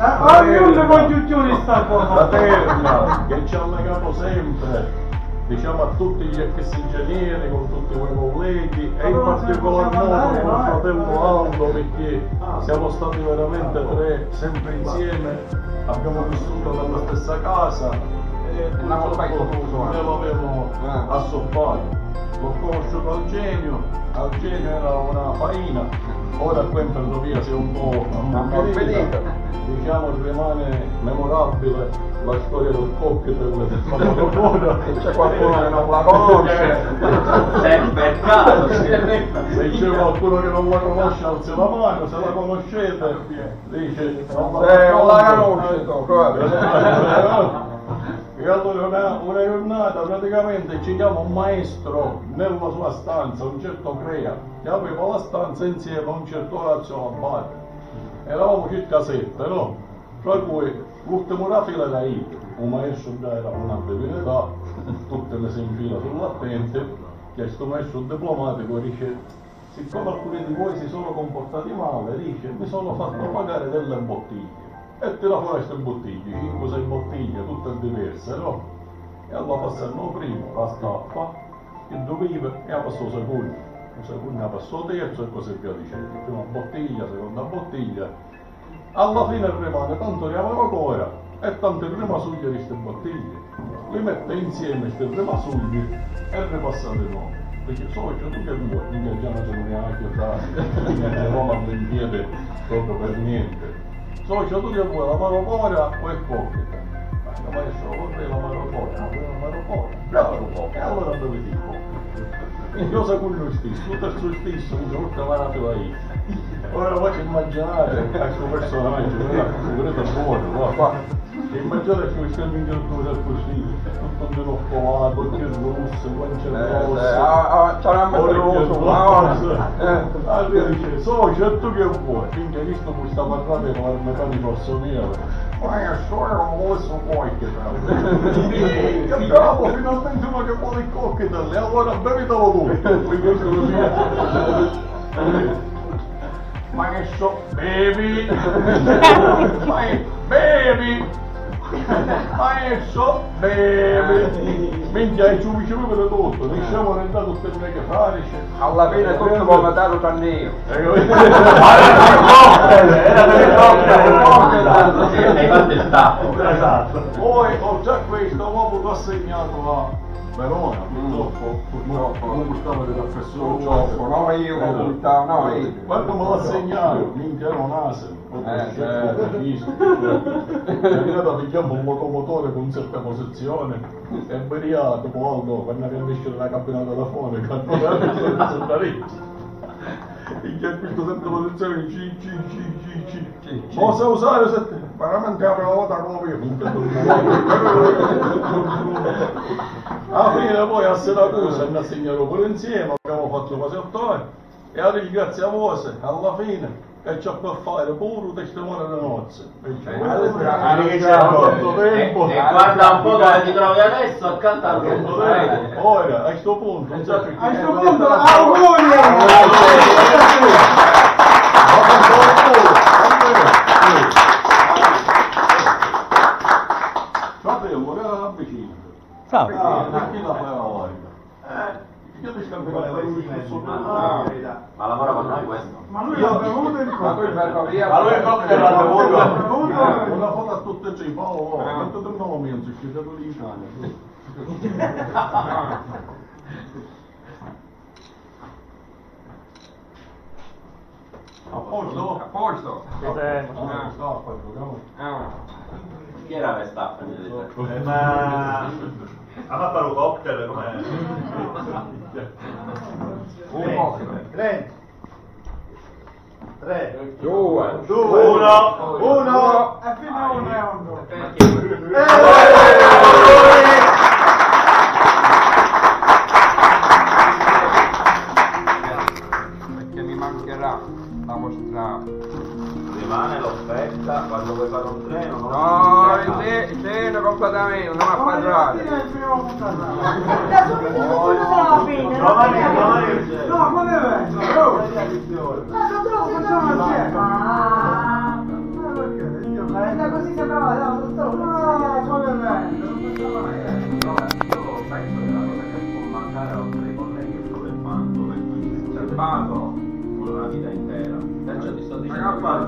ognuno con Giugiuri sta cosa. La terna che ci ha legato sempre diciamo a tutti gli ex ingegneri, con tutti quei colleghi e in particolar modo con il fratello Aldo perché siamo stati veramente tre sempre insieme, abbiamo vissuto nella stessa casa e purtroppo ne l'avevo assoppato. L'ho conosciuto al genio, al genio era una faina, ora qua in ferrovia si è un po' ammorbidita. Diciamo rimane memorabile la storia del cocktail del Mamma C'è qualcuno che non la conosce. È un peccato. Se c'è qualcuno che non la conosce alzi la mano, se la conoscete dice non la Se non la conosce. E allora una, una giornata praticamente ci chiama un maestro nella sua stanza, un certo Crea, che aveva la stanza insieme a un certo Orazio Lombardi. Eravamo circa sette, no? Tra cui l'ultimo da fila era io, un maestro già era una età, tutte le sei in fila sull'attente, che questo maestro diplomatico dice, siccome alcuni di voi si sono comportati male, dice, mi sono fatto pagare delle bottiglie. E tira fuori queste bottiglie, 5-6 bottiglie, tutte diverse, no? E allora passano primo, la stappa, il doveva e la passò secondo. Secondo la passò terzo e così via dicendo. Prima bottiglia, seconda bottiglia. Alla fine rimane tanto ancora e tanto il rimasuglia di queste bottiglie. Li mette insieme queste rimasuglie e ripassa di nuovo. Perché socio tu che vuoi, mica già non sono neanche eravamo in piede proprio per niente. Socio tu che vuoi, la mano ora o il pocket? Ma il maestro vorrei la mano fuori, ma la fuori? Bravo poco, e allora dove ti poco? Io seguo lui stesso, tutto il suo stesso, mi sono tua io. Ora voglio immaginare questo personaggio, vedete buono, va, qua. Immaginate che questo minchiatore così, tutto dello scolato, occhi rosse, guance rosse. C'è una rosso. Eh. Allora dice, so, certo che vuoi, finché visto questa parlata con il meccanico nero. Ma che storia non vuole su cocktail. Capiamo finalmente uno che vuole il cocktail, e allora bevitelo tutto. Quindi così. Ma che so, bevi! Ma Ma che so, bevi! Minchia, ci vicino per tutto, ne siamo orientati tutte le che fare. Alla fine tutto vomitato tranne io. Hai fatto il tappo. Esatto. Poi ho già questo, ho assegnato a Verona, purtroppo, purtroppo, non gustava del professore Purtroppo, no io, Eh, puttana, no io. Quando me l'ha segnato, minchia era un asino, Eh, scemo, certo. fischio. È arrivato picchiamo un locomotore con sette posizioni e beriato, poi Aldo, quando abbiamo visto la cabina telefonica, non aveva visto. E che ha visto sette posizioni, C, C, C, C, C. Ma sa usare sette, veramente apre la volta come io, alla fine poi a Siracusa mi assegnarono pure insieme, abbiamo fatto quasi otto anni e a ringrazia a voi, alla fine, che c'è per fare pure testimone delle nozze. Tanto tempo. E guarda un po' dove ti trovi adesso accanto al gruppo. tempo. Ora, a questo punto, non so A questo punto, auguri! Fratello, che era vicino. Ciao. Ah, perché la la lorica? Eh, io ti scambio la Ah, Ma lavora con noi questo? Ma lui l'ha bevuto il in ferrovia. Ma lui il cocktail l'ha bevuto? Una foto a tutte e tre, Paolo, quanto tempo non mi hanno schiacciato lì in Italia? A posto? A posto. Ah. Chi era Verstappen? Eh, ma a fare un cocktail com'è? Un posto. Tre. Tre. Due. Uno. Uno. E fino a un round.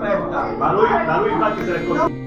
Aspetta, Ma lui, ma lui infatti se l'è così.